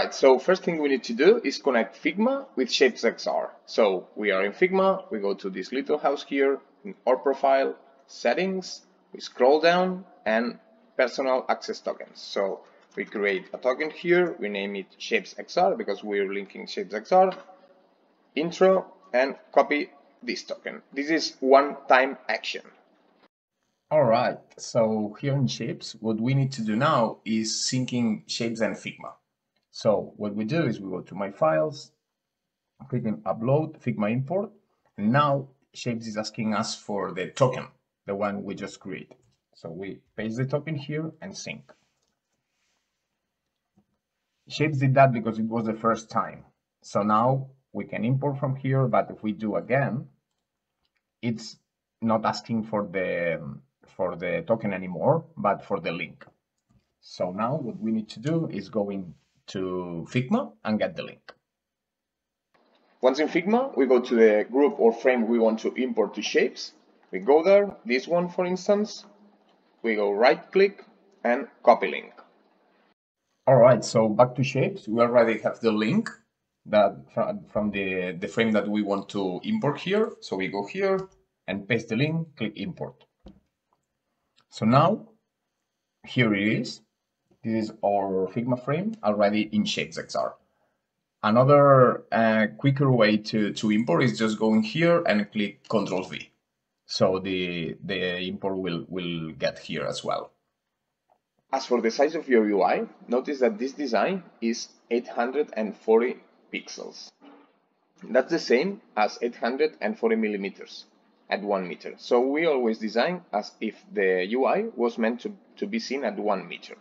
right, so first thing we need to do is connect Figma with Shapes XR. So we are in Figma, we go to this little house here, in our profile, settings, we scroll down and personal access tokens. So we create a token here, we name it Shapes XR because we're linking Shapes XR, intro, and copy this token. This is one time action. All right, so here in Shapes, what we need to do now is syncing Shapes and Figma. So what we do is we go to My Files, click on Upload, Figma Import, and now Shapes is asking us for the token, the one we just created. So we paste the token here and sync. Shapes did that because it was the first time. So now we can import from here, but if we do again, it's not asking for the for the token anymore, but for the link. So now what we need to do is go into Figma and get the link. Once in Figma, we go to the group or frame we want to import to shapes. We go there, this one for instance, we go right click and copy link. All right, so back to shapes, we already have the link that from, from the, the frame that we want to import here. So we go here and paste the link, click import. So now, here it is. This is our Figma frame already in Shapes XR. Another uh, quicker way to, to import is just going here and click Control V. So the, the import will, will get here as well. As for the size of your UI, notice that this design is 840 pixels. That's the same as 840 millimeters at 1 meter. So we always design as if the UI was meant to, to be seen at 1 meter.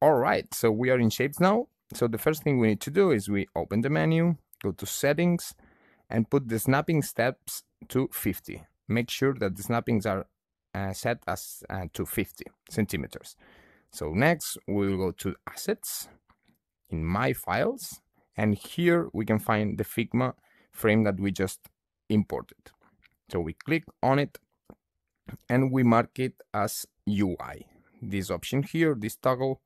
All right, so we are in shapes now. So the first thing we need to do is we open the menu, go to settings, and put the snapping steps to 50. Make sure that the snappings are uh, set as uh, to 50 centimeters. So next we will go to assets in my files and here we can find the Figma frame that we just imported. So we click on it and we mark it as UI. This option here, this toggle,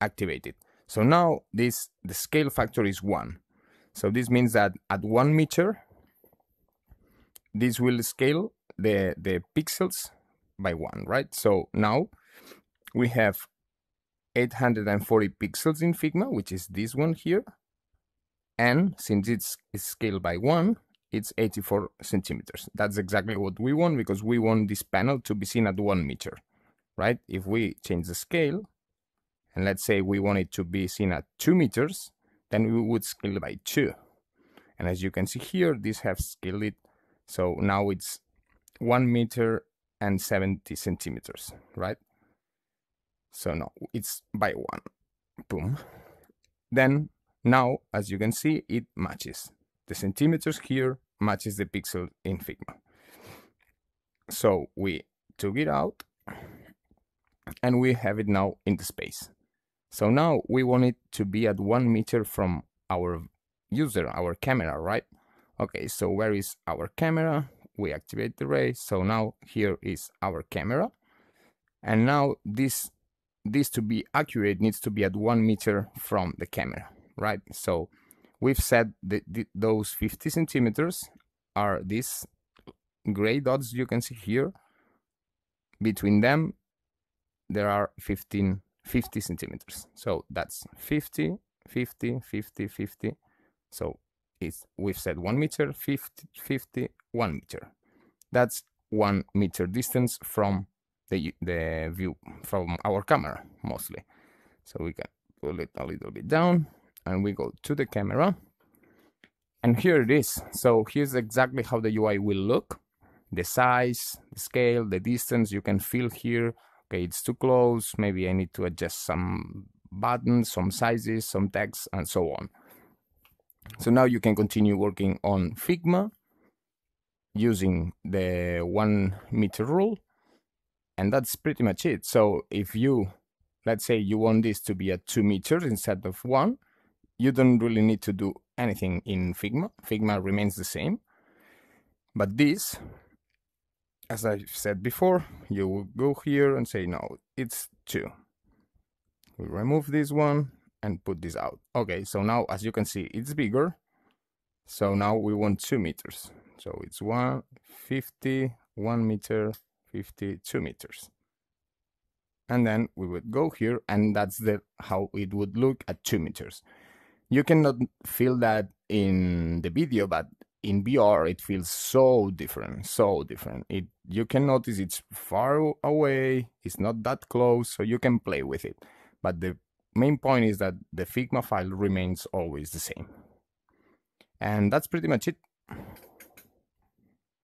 activated. So now this the scale factor is one. So this means that at one meter, this will scale the, the pixels by one, right? So now we have 840 pixels in Figma, which is this one here. And since it's, it's scaled by one, it's 84 centimeters. That's exactly what we want because we want this panel to be seen at one meter, right? If we change the scale, and let's say we want it to be seen at two meters, then we would scale it by two. And as you can see here, this has scaled it. So now it's one meter and 70 centimeters, right? So no, it's by one, boom. Then now, as you can see, it matches. The centimeters here matches the pixel in Figma. So we took it out and we have it now in the space. So now we want it to be at one meter from our user, our camera, right? Okay, so where is our camera? We activate the ray. So now here is our camera. And now this, this to be accurate needs to be at one meter from the camera, right? So we've said that those 50 centimeters are these gray dots you can see here. Between them, there are 15 50 centimeters. So that's 50, 50, 50, 50. So it's, we've said one meter, 50, 50, one meter. That's one meter distance from the, the view, from our camera mostly. So we can pull it a little bit down and we go to the camera. And here it is. So here's exactly how the UI will look. The size, the scale, the distance you can feel here okay, it's too close, maybe I need to adjust some buttons, some sizes, some text, and so on. So now you can continue working on Figma using the one meter rule. And that's pretty much it. So if you, let's say you want this to be at two meters instead of one, you don't really need to do anything in Figma. Figma remains the same. But this as I said before, you will go here and say, no, it's 2. We remove this one, and put this out. Okay, so now as you can see, it's bigger. So now we want two meters. So it's one, 50, one meter, 52 meters. And then we would go here and that's the how it would look at two meters. You cannot feel that in the video, but in VR it feels so different, so different. It you can notice it's far away, it's not that close, so you can play with it. But the main point is that the Figma file remains always the same. And that's pretty much it.